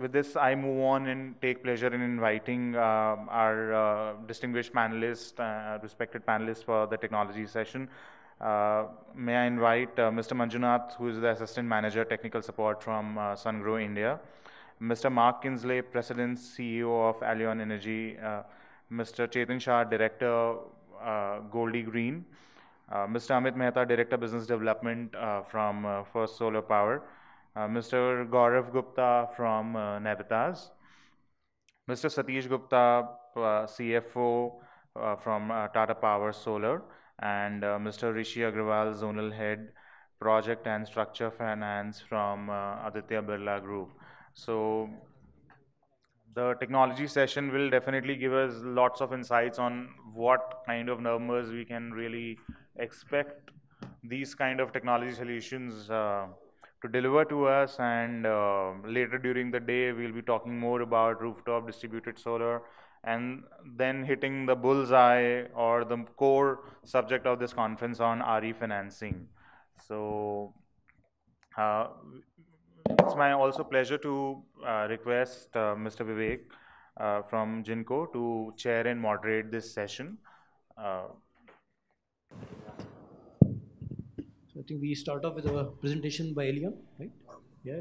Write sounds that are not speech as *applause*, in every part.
with this, I move on and take pleasure in inviting uh, our uh, distinguished panelists, uh, respected panelists for the technology session. Uh, may I invite uh, Mr. Manjunath, who is the Assistant Manager Technical Support from SunGrow India, Mr. Mark Kingsley, President CEO of Alion Energy, Mr. Chetan Shah, Director, Goldi Green, Mr. Amit Mehta, Director Business Development from First Solar Power, Mr. Gaurav Gupta from uh, Navitas, Mr. Satish Gupta, uh, CFO uh, from uh, Tata Power Solar, and uh, Mr. Rishi Agarwal, Zonal Head, Project and Structure Finance from Aditya Birla Group. So the technology session will definitely give us lots of insights on what kind of numbers we can really expect these kind of technology solutions uh, to deliver to us and uh, later during the day we'll be talking more about rooftop distributed solar and then hitting the bullseye or the core subject of this conference on RE financing. So uh, it's my also pleasure to uh, request uh, Mr. Vivek uh, from Jinko to chair and moderate this session. Uh, I think we start off with a presentation by Alion, right? Yeah.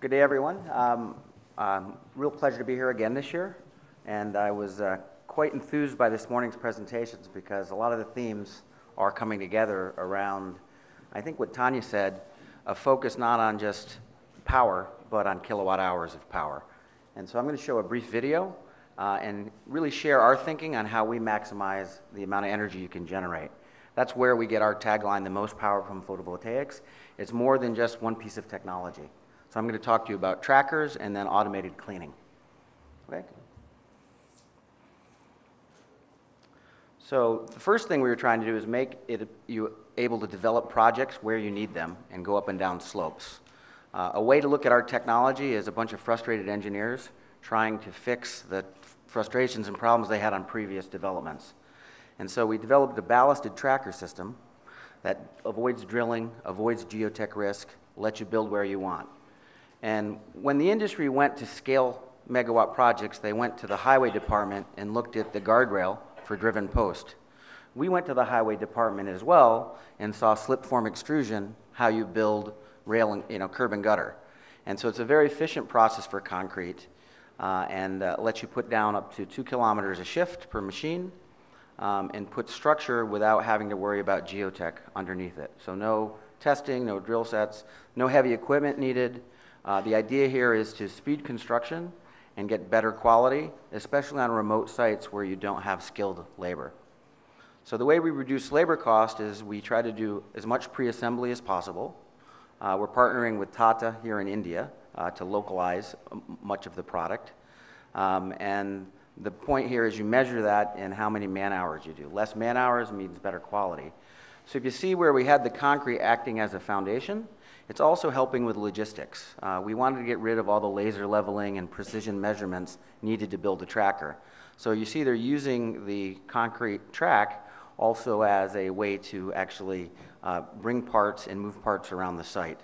Good day, everyone. Um, um, real pleasure to be here again this year. And I was uh, quite enthused by this morning's presentations because a lot of the themes are coming together around, I think what Tanya said, a focus not on just power, but on kilowatt hours of power. And so I'm going to show a brief video uh, and really share our thinking on how we maximize the amount of energy you can generate. That's where we get our tagline, the most power from photovoltaics. It's more than just one piece of technology. So I'm going to talk to you about trackers and then automated cleaning. Okay? So the first thing we were trying to do is make it you able to develop projects where you need them and go up and down slopes. Uh, a way to look at our technology is a bunch of frustrated engineers trying to fix the frustrations and problems they had on previous developments. And so we developed a ballasted tracker system that avoids drilling, avoids geotech risk, lets you build where you want. And when the industry went to scale megawatt projects, they went to the highway department and looked at the guardrail for driven post. We went to the highway department as well and saw slip form extrusion, how you build rail and, you know, curb and gutter. And so it's a very efficient process for concrete uh, and uh, lets you put down up to two kilometers a shift per machine um, and put structure without having to worry about geotech underneath it. So no testing, no drill sets, no heavy equipment needed. Uh, the idea here is to speed construction and get better quality, especially on remote sites where you don't have skilled labor. So the way we reduce labor cost is we try to do as much pre-assembly as possible. Uh, we're partnering with Tata here in India uh, to localize much of the product. Um, and the point here is you measure that in how many man hours you do. Less man hours means better quality. So if you see where we had the concrete acting as a foundation, it's also helping with logistics. Uh, we wanted to get rid of all the laser leveling and precision measurements needed to build a tracker. So you see they're using the concrete track also as a way to actually uh, bring parts and move parts around the site.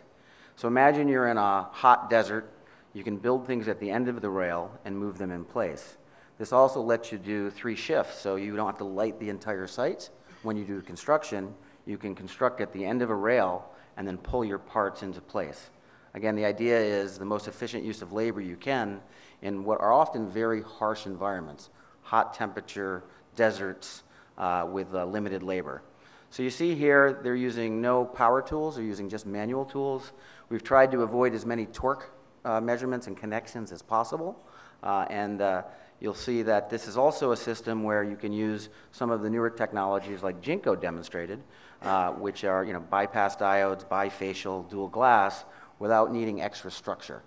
So imagine you're in a hot desert. You can build things at the end of the rail and move them in place. This also lets you do three shifts, so you don't have to light the entire site. When you do construction, you can construct at the end of a rail and then pull your parts into place. Again, the idea is the most efficient use of labor you can in what are often very harsh environments, hot temperature, deserts, uh, with uh, limited labor. So you see here, they're using no power tools, they're using just manual tools. We've tried to avoid as many torque uh, measurements and connections as possible. Uh, and uh, you'll see that this is also a system where you can use some of the newer technologies like Jinko demonstrated, uh, which are you know, bypass diodes, bifacial, dual glass, without needing extra structure.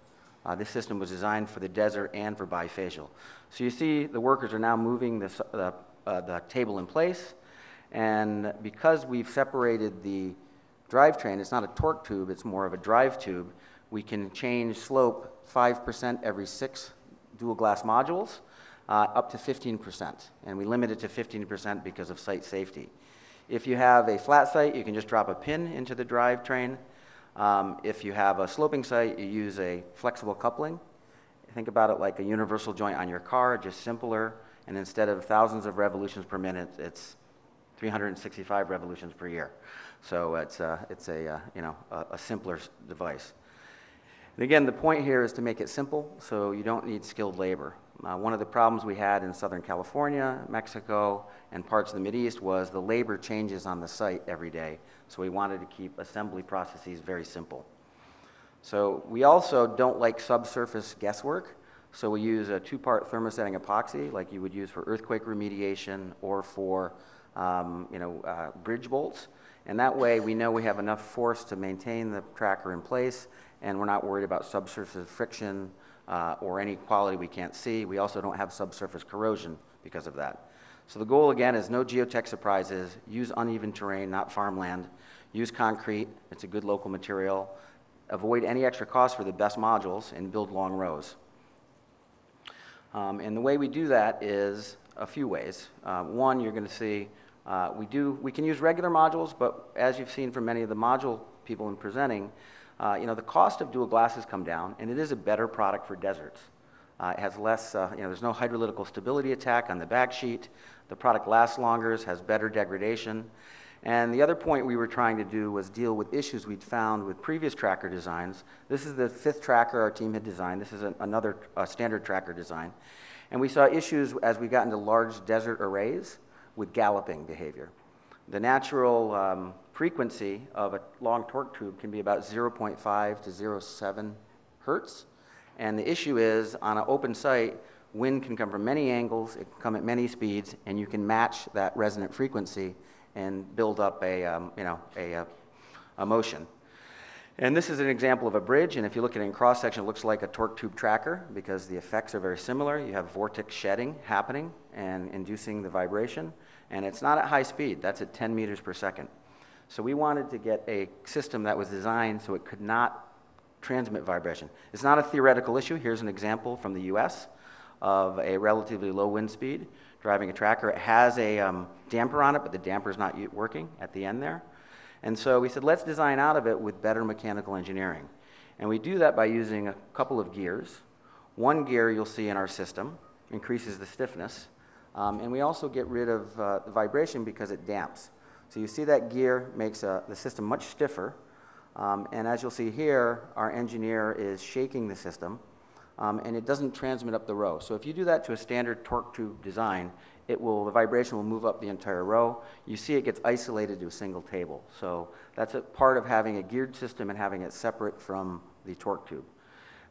Uh, this system was designed for the desert and for bifacial. So you see the workers are now moving the, uh, the table in place, and because we've separated the drivetrain, it's not a torque tube, it's more of a drive tube, we can change slope 5% every six dual glass modules uh, up to 15%. And we limit it to 15% because of site safety. If you have a flat site, you can just drop a pin into the drivetrain. Um, if you have a sloping site, you use a flexible coupling. Think about it like a universal joint on your car, just simpler, and instead of thousands of revolutions per minute, it's 365 revolutions per year. So it's, uh, it's a, uh, you know, a, a simpler device. And again, the point here is to make it simple, so you don't need skilled labor. Uh, one of the problems we had in Southern California, Mexico, and parts of the Mideast was the labor changes on the site every day. So we wanted to keep assembly processes very simple. So we also don't like subsurface guesswork. So we use a two-part thermosetting epoxy, like you would use for earthquake remediation or for, um, you know, uh, bridge bolts. And that way, we know we have enough force to maintain the tracker in place, and we're not worried about subsurface friction uh, or any quality we can't see. We also don't have subsurface corrosion because of that. So the goal again is no geotech surprises. Use uneven terrain, not farmland. Use concrete. It's a good local material. Avoid any extra cost for the best modules and build long rows. Um, and the way we do that is a few ways. Uh, one, you're going to see uh, we do we can use regular modules, but as you've seen from many of the module people in presenting, uh, you know the cost of dual glasses come down, and it is a better product for deserts. Uh, it has less, uh, you know, there's no hydrolytical stability attack on the back sheet. The product lasts longer, has better degradation. And the other point we were trying to do was deal with issues we'd found with previous tracker designs. This is the fifth tracker our team had designed. This is a, another uh, standard tracker design. And we saw issues as we got into large desert arrays with galloping behavior. The natural um, frequency of a long torque tube can be about 0.5 to 0.7 hertz. And the issue is, on an open site, wind can come from many angles, it can come at many speeds, and you can match that resonant frequency and build up a, um, you know, a, a, a motion. And this is an example of a bridge, and if you look at it in cross-section, it looks like a torque tube tracker because the effects are very similar. You have vortex shedding happening and inducing the vibration, and it's not at high speed. That's at 10 meters per second. So we wanted to get a system that was designed so it could not transmit vibration. It's not a theoretical issue. Here's an example from the US of a relatively low wind speed driving a tracker. It has a um, damper on it, but the damper is not working at the end there. And so we said, let's design out of it with better mechanical engineering. And we do that by using a couple of gears. One gear you'll see in our system increases the stiffness. Um, and we also get rid of uh, the vibration because it damps. So you see that gear makes uh, the system much stiffer. Um, and as you'll see here, our engineer is shaking the system, um, and it doesn't transmit up the row. So if you do that to a standard torque tube design, it will, the vibration will move up the entire row. You see it gets isolated to a single table. So that's a part of having a geared system and having it separate from the torque tube.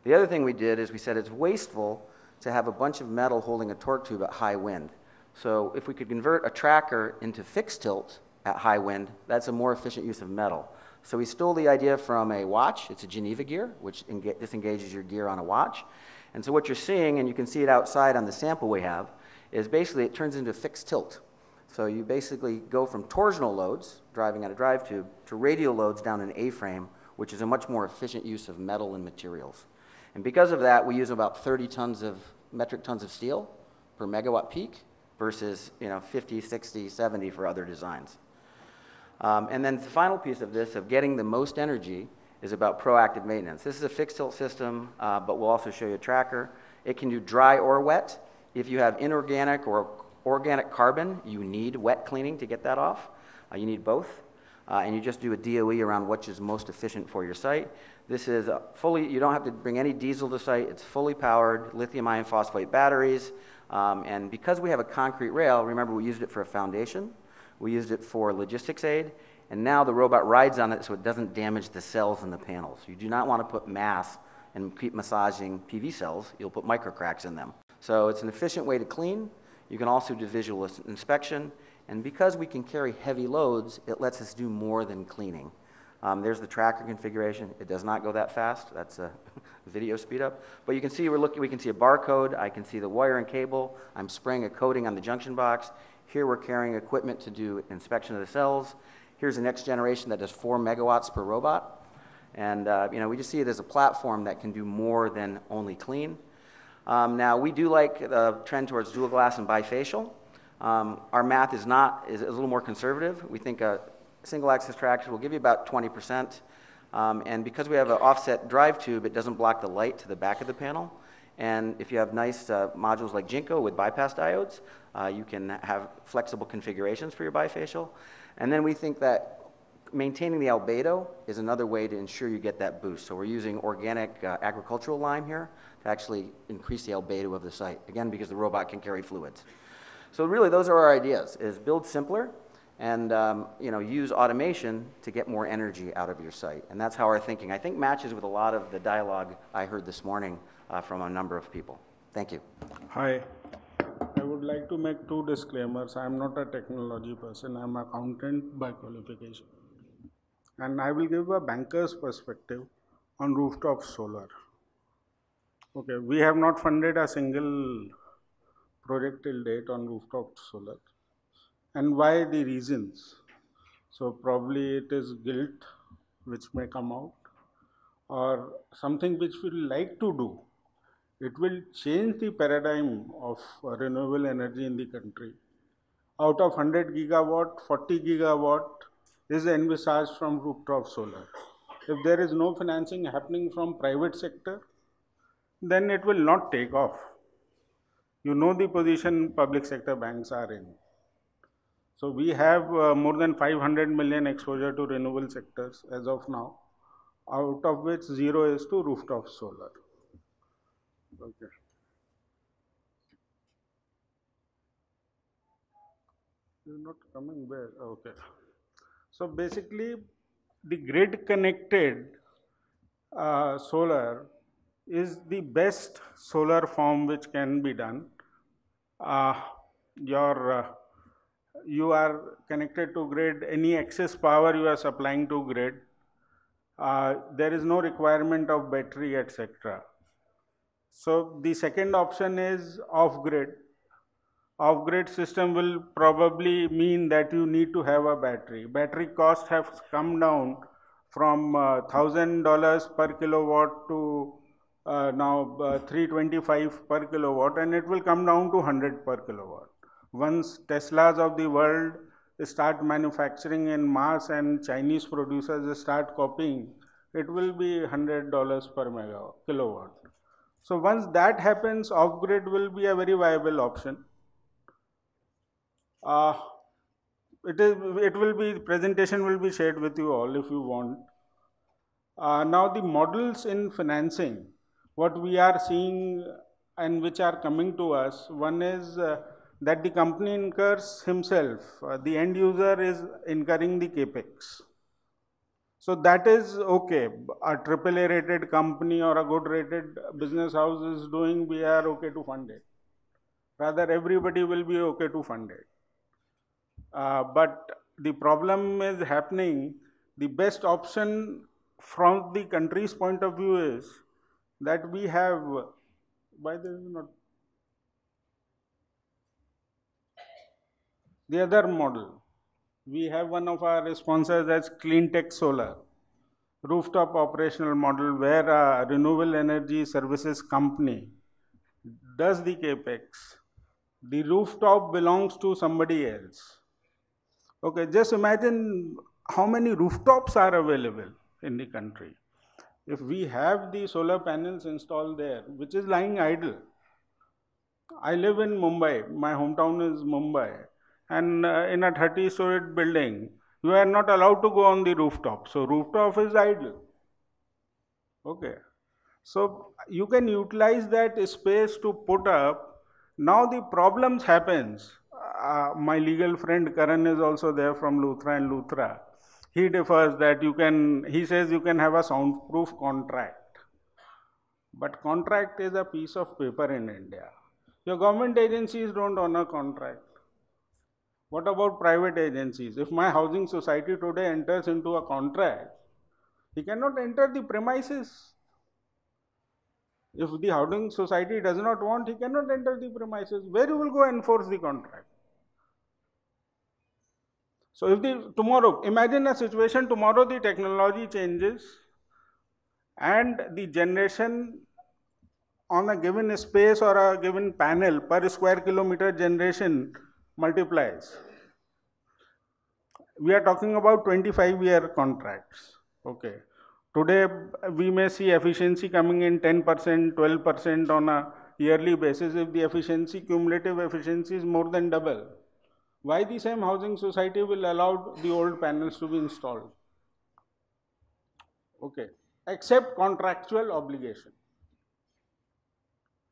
The other thing we did is we said it's wasteful to have a bunch of metal holding a torque tube at high wind. So if we could convert a tracker into fixed tilt at high wind, that's a more efficient use of metal. So we stole the idea from a watch. It's a Geneva gear, which disengages your gear on a watch. And so what you're seeing, and you can see it outside on the sample we have, is basically it turns into fixed tilt. So you basically go from torsional loads, driving at a drive tube, to radial loads down an A-frame, which is a much more efficient use of metal and materials. And because of that, we use about 30 tons of metric tons of steel per megawatt peak versus you know 50, 60, 70 for other designs. Um, and then the final piece of this, of getting the most energy, is about proactive maintenance. This is a fixed tilt system, uh, but we'll also show you a tracker. It can do dry or wet. If you have inorganic or organic carbon, you need wet cleaning to get that off. Uh, you need both. Uh, and you just do a DOE around which is most efficient for your site. This is fully, you don't have to bring any diesel to site. It's fully powered, lithium ion phosphate batteries. Um, and because we have a concrete rail, remember we used it for a foundation. We used it for logistics aid. And now the robot rides on it so it doesn't damage the cells in the panels. You do not want to put mass and keep massaging PV cells. You'll put microcracks in them. So it's an efficient way to clean. You can also do visual inspection. And because we can carry heavy loads, it lets us do more than cleaning. Um, there's the tracker configuration. It does not go that fast. That's a *laughs* video speed up. But you can see we're looking, we can see a barcode. I can see the wire and cable. I'm spraying a coating on the junction box. Here we're carrying equipment to do inspection of the cells. Here's the next generation that does four megawatts per robot. And uh, you know, we just see it as a platform that can do more than only clean. Um, now, we do like the trend towards dual glass and bifacial. Um, our math is not is a little more conservative. We think a single axis traction will give you about 20%. Um, and because we have an offset drive tube, it doesn't block the light to the back of the panel. And if you have nice uh, modules like Jinko with bypass diodes, uh, you can have flexible configurations for your bifacial. And then we think that maintaining the albedo is another way to ensure you get that boost. So we're using organic uh, agricultural lime here to actually increase the albedo of the site. Again, because the robot can carry fluids. So really, those are our ideas: is build simpler and um, you know use automation to get more energy out of your site. And that's how our thinking, I think, matches with a lot of the dialogue I heard this morning uh, from a number of people. Thank you. Hi. I would like to make two disclaimers. I am not a technology person. I am accountant by qualification. And I will give a banker's perspective on rooftop solar. Okay, we have not funded a single project till date on rooftop solar. And why the reasons? So probably it is guilt which may come out or something which we like to do. It will change the paradigm of renewable energy in the country. Out of 100 gigawatt, 40 gigawatt is envisaged from rooftop solar. If there is no financing happening from private sector, then it will not take off. You know the position public sector banks are in. So we have uh, more than 500 million exposure to renewable sectors as of now, out of which zero is to rooftop solar. Okay. You're not coming where? Okay. So basically, the grid connected uh, solar is the best solar form which can be done. Uh, your uh, you are connected to grid, any excess power you are supplying to grid, uh, there is no requirement of battery, etc. So the second option is off grid. Off grid system will probably mean that you need to have a battery. Battery cost has come down from $1,000 uh, per kilowatt to uh, now uh, 325 per kilowatt and it will come down to 100 per kilowatt. Once Teslas of the world start manufacturing in mass and Chinese producers start copying, it will be $100 per megawatt, kilowatt. So once that happens, off-grid will be a very viable option. Uh, it is. It will be presentation will be shared with you all if you want. Uh, now the models in financing, what we are seeing and which are coming to us. One is uh, that the company incurs himself. Uh, the end user is incurring the capex. So that is okay. A AAA rated company or a good rated business house is doing, we are okay to fund it. Rather, everybody will be okay to fund it. Uh, but the problem is happening, the best option from the country's point of view is that we have, why this is not, the other model we have one of our sponsors as Cleantech Solar, rooftop operational model where a renewable energy services company does the capex. The rooftop belongs to somebody else. Okay, just imagine how many rooftops are available in the country. If we have the solar panels installed there, which is lying idle. I live in Mumbai, my hometown is Mumbai and uh, in a 30 story building, you are not allowed to go on the rooftop. So, rooftop is idle. Okay. So, you can utilize that space to put up. Now, the problems happens. Uh, my legal friend Karan is also there from Luthra and Luthra. He differs that you can, he says you can have a soundproof contract. But contract is a piece of paper in India. Your government agencies don't honor contract. What about private agencies? If my housing society today enters into a contract, he cannot enter the premises. If the housing society does not want, he cannot enter the premises. Where you will go enforce the contract? So if the tomorrow, imagine a situation tomorrow the technology changes and the generation on a given space or a given panel per square kilometer generation multiplies. We are talking about 25 year contracts. Okay. Today, we may see efficiency coming in 10%, 12% on a yearly basis if the efficiency, cumulative efficiency is more than double. Why the same housing society will allow the old panels to be installed? Okay, except contractual obligation.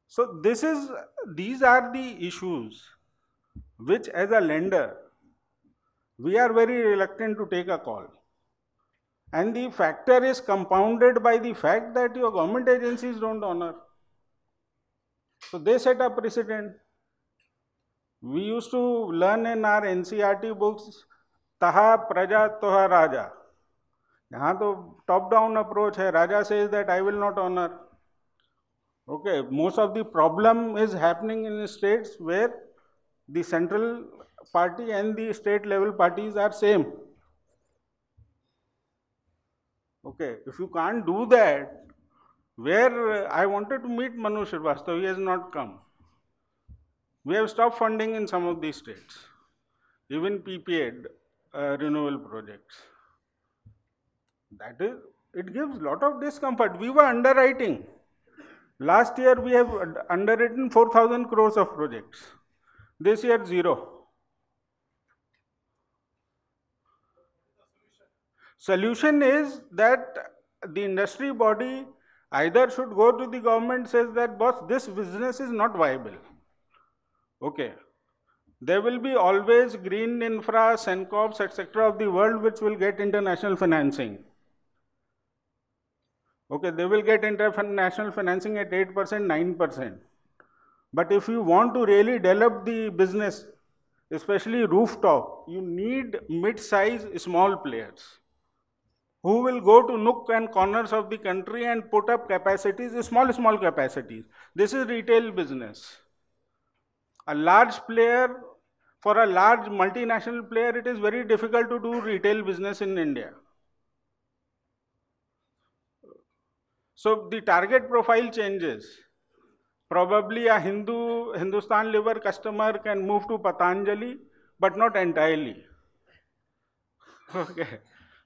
So this is, these are the issues which as a lender, we are very reluctant to take a call. And the factor is compounded by the fact that your government agencies don't honor. So they set a precedent. We used to learn in our NCERT books, Taha Praja Toha Raja. यहाँ तो top down approach है Raja says that I will not honour okay most of the problem is happening in states where the central party and the state level parties are same Okay, if you can't do that, where uh, I wanted to meet Manu Srivastava, he has not come. We have stopped funding in some of these states, even PPA uh, renewable projects. That is, it gives lot of discomfort. We were underwriting. Last year we have underwritten 4,000 crores of projects. This year zero. Solution is that the industry body either should go to the government says that boss this business is not viable. Okay. There will be always green infra, Sembcorps, etc. of the world which will get international financing. Okay, they will get international financing at 8%, 9%. But if you want to really develop the business, especially rooftop, you need mid-size small players who will go to nook and corners of the country and put up capacities, small, small capacities. This is retail business. A large player, for a large multinational player, it is very difficult to do retail business in India. So the target profile changes. Probably a Hindu, Hindustan Lever customer can move to Patanjali, but not entirely. Okay.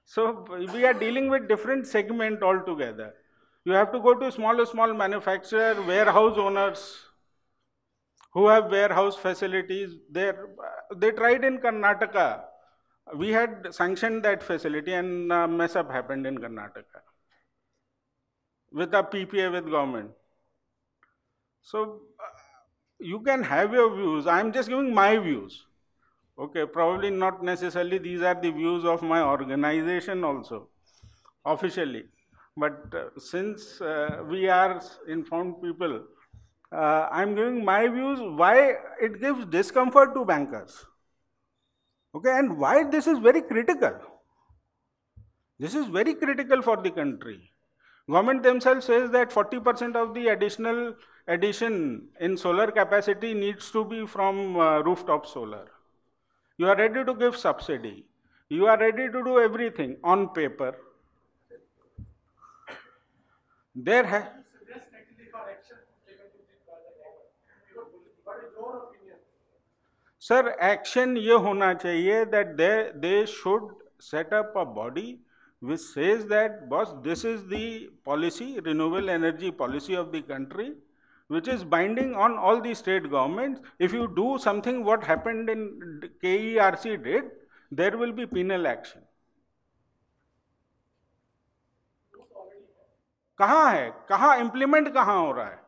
So we are dealing with different segment altogether. You have to go to small, small manufacturer, warehouse owners who have warehouse facilities. they they tried in Karnataka. We had sanctioned that facility and mess up happened in Karnataka with a PPA with government. So uh, you can have your views. I am just giving my views. Okay, probably not necessarily these are the views of my organization also, officially. But uh, since uh, we are informed people, uh, I'm giving my views why it gives discomfort to bankers. Okay, and why this is very critical. This is very critical for the country. Government themselves says that 40% of the additional addition in solar capacity needs to be from uh, rooftop solar. You are ready to give subsidy. You are ready to do everything on paper. There has sir action ये होना चाहिए that they they should set up a body which says that boss this is the policy renewable energy policy of the country which is binding on all the state governments. If you do something what happened in KERC did, there will be penal action. कहाँ है कहाँ implement कहाँ हो रहा है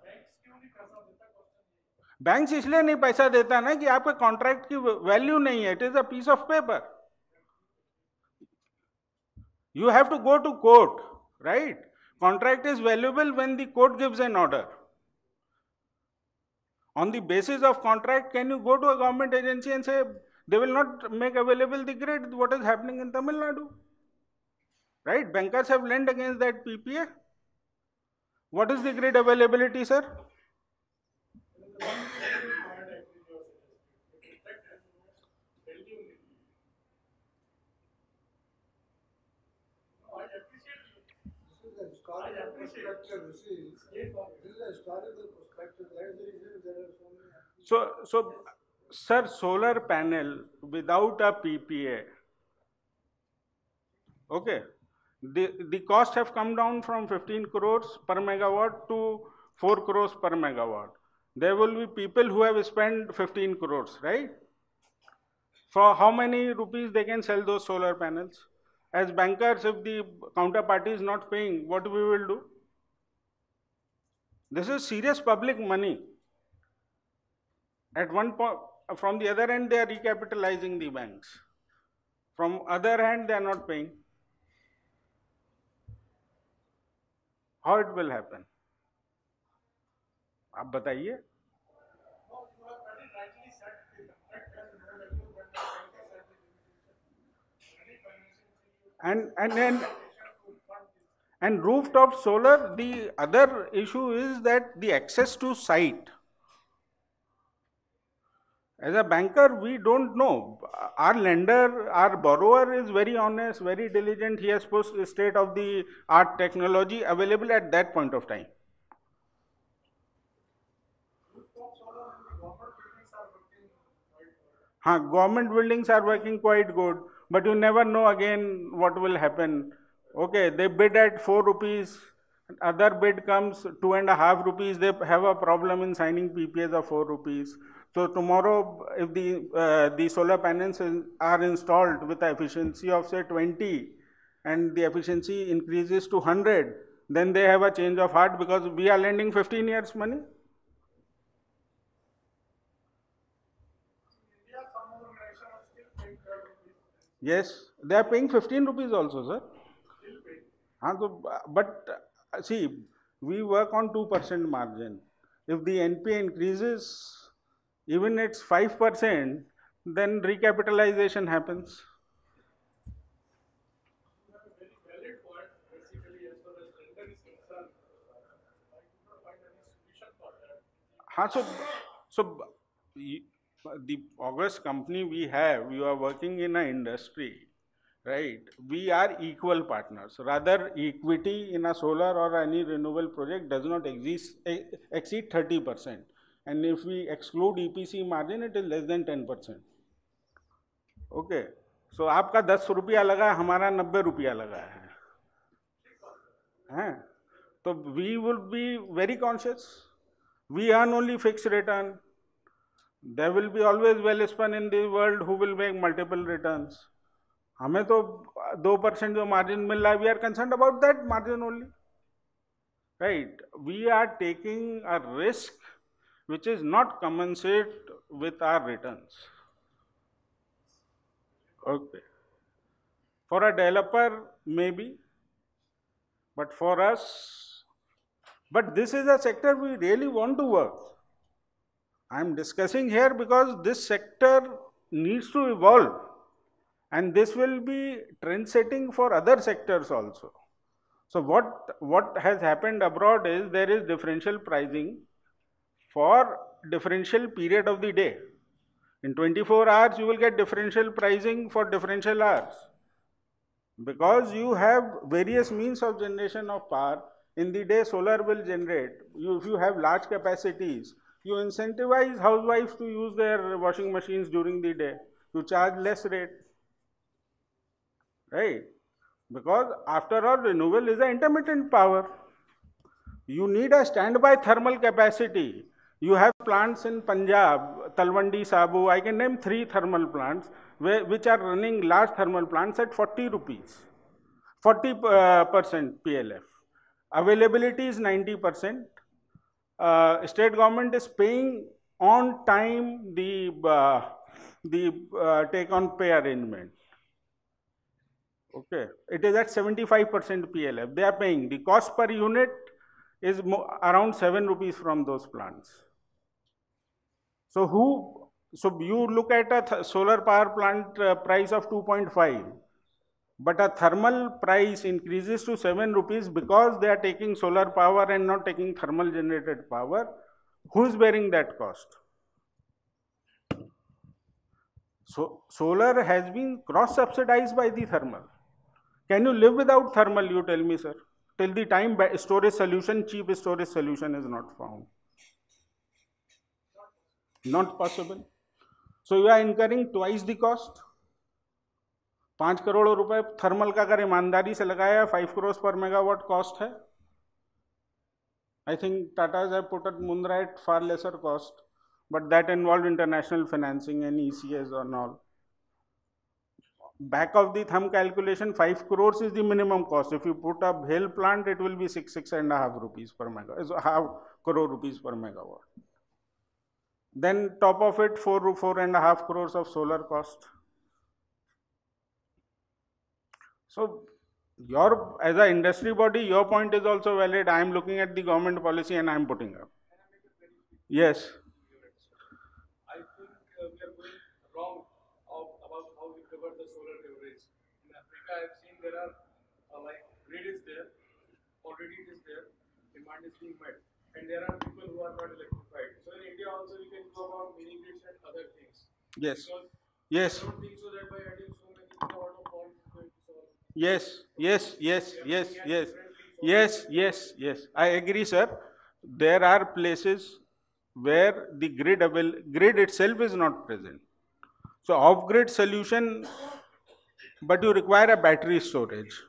banks इसलिए नहीं पैसा देता ना कि आपके कॉन्ट्रैक्ट की वैल्यू नहीं है it is a piece of paper you have to go to court right contract is valuable when the court gives an order on the basis of contract, can you go to a government agency and say they will not make available the grid? What is happening in Tamil Nadu? Right? Bankers have lent against that PPA. What is the grid availability, sir? So, so, sir, solar panel without a PPA, okay, The, the cost have come down from 15 crores per megawatt to 4 crores per megawatt. There will be people who have spent 15 crores, right? For how many rupees they can sell those solar panels? As bankers, if the counterparty is not paying, what we will do? This is serious public money. At one point, from the other end, they are recapitalizing the banks. From other hand, they are not paying. How it will happen? आप बताइए and and then and rooftop solar the other issue is that the access to site. As a banker we don't know. Our lender our borrower is very honest very diligent. He has put state of the art technology available at that point of time. Huh, government buildings are working quite good but you never know again what will happen. Okay, they bid at 4 rupees, other bid comes two and a half rupees, they have a problem in signing PPAs of 4 rupees. So tomorrow, if the, uh, the solar panels are installed with the efficiency of say 20 and the efficiency increases to 100, then they have a change of heart because we are lending 15 years money. Yes, they are paying 15 rupees also, sir. But uh, see, we work on 2% margin. If the NPA increases, even it's 5%, then recapitalization happens. So, so the August company we have, you are working in an industry, right? We are equal partners. Rather, equity in a solar or any renewable project does not exist, exceed 30%. And if we exclude EPC margin, it is less than 10%. Okay. So आपका दस रुपया लगा हमारा नब्बे रुपया लगा है हैं तो we would be very conscious we earn only fix return there will be always well spun in the world who will make multiple returns. हमें तो दो परसेंट जो मार्जिन मिल रहा है we are concern about that margin only right we are taking a risk which is not commensurate with our returns. Okay. For a developer, maybe, but for us, but this is a sector we really want to work. I am discussing here because this sector needs to evolve and this will be trend setting for other sectors also. So what, what has happened abroad is there is differential pricing for differential period of the day. In 24 hours, you will get differential pricing for differential hours. Because you have various means of generation of power, in the day solar will generate. You, if you have large capacities, you incentivize housewives to use their washing machines during the day. You charge less rate. Right? Because after all, renewable is an intermittent power. You need a standby thermal capacity. You have plants in Punjab, Talwandi, Sabo, I can name three thermal plants which are running large thermal plants at 40 rupees, 40 uh, percent PLF. Availability is 90 percent uh, state government is paying on time the uh, the uh, take or pay arrangement okay it is at 75% plf they are paying the cost per unit is around 7 rupees from those plants so who so you look at a solar power plant uh, price of 2.5 but a thermal price increases to 7 rupees because they are taking solar power and not taking thermal generated power, who is bearing that cost? So, solar has been cross subsidized by the thermal. Can you live without thermal, you tell me, sir? Till the time storage solution, cheap storage solution is not found. Not possible. So, you are incurring twice the cost पाँच करोड़ रुपए thermal का अगर ईमानदारी से लगाया five crore पर megawatt cost है I think Tatas have put at Mundra at far lesser cost, but that involved international financing and ECS and all. Back of the thumb calculation, five crores is the minimum cost. If you put a Bhel plant, it will be six, six and a half rupees per megawatt, so half crore rupees per megawatt. Then top of it, four, four and a half crores of solar cost. So your, as an industry body, your point is also valid. I am looking at the government policy and I am putting up. Yes. I think uh, we are going wrong of, about how we cover the solar leverage. In Africa, I've seen there are uh, like grid is there, already it is there, demand is being met, and there are people who are not electrified. So in India also we can go about mini grids and other things. Yes. Because Yes. I don't think so that by adding so many kilowatt of power going to solve. Yes. Yes. Yes. Yes. Yes. Yes. Yes. Yes. I agree, sir. There are places where the grid avail- grid itself is not present. So off-grid solution, but you require a battery storage.